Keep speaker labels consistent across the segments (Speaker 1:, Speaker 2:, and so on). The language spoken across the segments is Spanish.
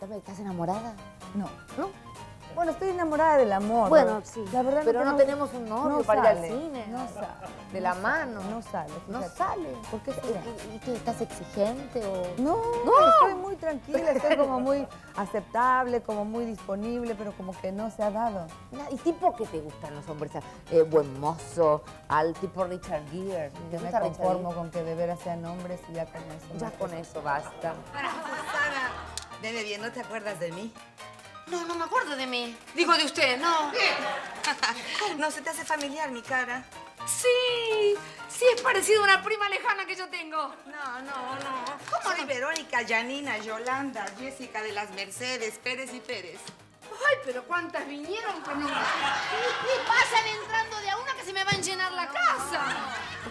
Speaker 1: ¿estás enamorada?
Speaker 2: No.
Speaker 1: ¿No?
Speaker 2: Bueno, estoy enamorada del amor.
Speaker 1: Bueno, sí.
Speaker 2: La verdad
Speaker 1: Pero no
Speaker 2: tengo-
Speaker 1: tenemos un novio
Speaker 2: no
Speaker 1: para ir al
Speaker 2: sale,
Speaker 1: cine.
Speaker 2: No sale.
Speaker 1: De la
Speaker 2: no
Speaker 1: mano.
Speaker 2: sale, No sale.
Speaker 1: No sale.
Speaker 2: ¿Por qué?
Speaker 1: ¿Y, y qué, estás exigente o...?
Speaker 2: No,
Speaker 1: No.
Speaker 2: estoy muy tranquila, estoy como muy aceptable, como muy disponible, pero como que no se ha dado.
Speaker 1: ¿Y tipo qué te gustan los hombres? Eh, buen mozo, al tipo Richard Gere. ¿Te
Speaker 2: Yo me conformo con que de veras sean hombres y ya con eso.
Speaker 1: Ya
Speaker 2: ¿no?
Speaker 1: con eso basta.
Speaker 3: Deme bien, ¿no te acuerdas de mí?
Speaker 4: No, no me acuerdo de mí. Digo de usted, no.
Speaker 3: no, se te hace familiar mi cara.
Speaker 4: Sí, sí es parecido a una prima lejana que yo tengo.
Speaker 3: No, no, no. ¿Cómo Soy Verónica, Janina, Yolanda, Jessica de las Mercedes, Pérez y Pérez.
Speaker 4: Ay, pero cuántas vinieron con un... ¿Qué pasan entrando de a una que se me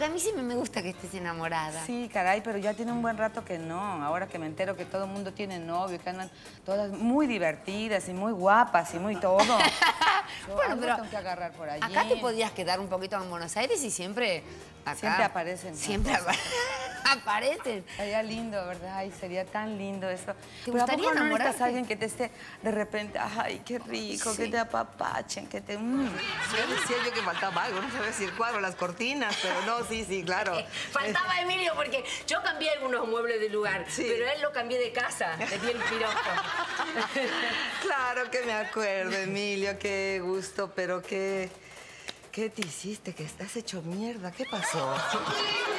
Speaker 1: Porque a mí sí me gusta que estés enamorada.
Speaker 2: Sí, caray, pero ya tiene un buen rato que no. Ahora que me entero que todo el mundo tiene novio, que andan todas muy divertidas y muy guapas y muy todo. Yo
Speaker 1: Bueno, pero
Speaker 2: tengo que agarrar por allí.
Speaker 1: Acá te podías quedar un poquito en Buenos Aires y siempre acá...
Speaker 2: Siempre aparecen.
Speaker 1: Siempre apa- aparecen.
Speaker 2: Sería lindo, ¿verdad? Ay, sería tan lindo eso.
Speaker 1: ¿Te
Speaker 2: Pero ¿a
Speaker 1: gustaría
Speaker 2: poco no necesitas
Speaker 1: enamorarte?
Speaker 2: a alguien que te esté de repente, ay, qué rico, que te apapachen, que te... mm.
Speaker 3: Yo decía yo que faltaba algo, no sabía si el cuadro, las cortinas, pero no, sí, sí, claro.
Speaker 4: Faltaba Emilio porque yo cambié algunos muebles de lugar,
Speaker 3: Sí.
Speaker 4: pero él lo cambié de casa, le di el piropo.
Speaker 3: Claro que me acuerdo, Emilio, qué gusto, pero qué... ¿Qué te hiciste? Que estás hecho mierda. ¿Qué pasó?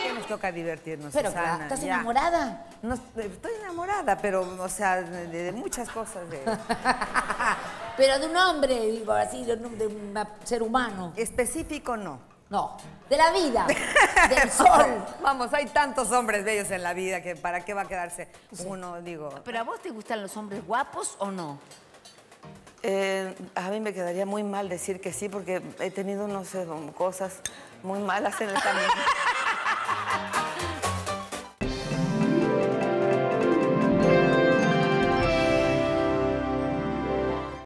Speaker 2: Que nos toca divertirnos,
Speaker 1: Pero,
Speaker 2: Susana,
Speaker 1: ¿estás
Speaker 2: ya.
Speaker 1: enamorada?
Speaker 2: No, estoy enamorada, pero, o sea, de, de muchas cosas. De...
Speaker 1: Pero de un hombre, digo así, de un, de un ser humano.
Speaker 2: Específico, no.
Speaker 1: No, de la vida, del sol.
Speaker 2: Vamos, hay tantos hombres bellos en la vida que para qué va a quedarse uno, digo.
Speaker 1: ¿Pero a vos te gustan los hombres guapos o no?
Speaker 2: Eh, a mí me quedaría muy mal decir que sí, porque he tenido, no sé, cosas muy malas en el camino.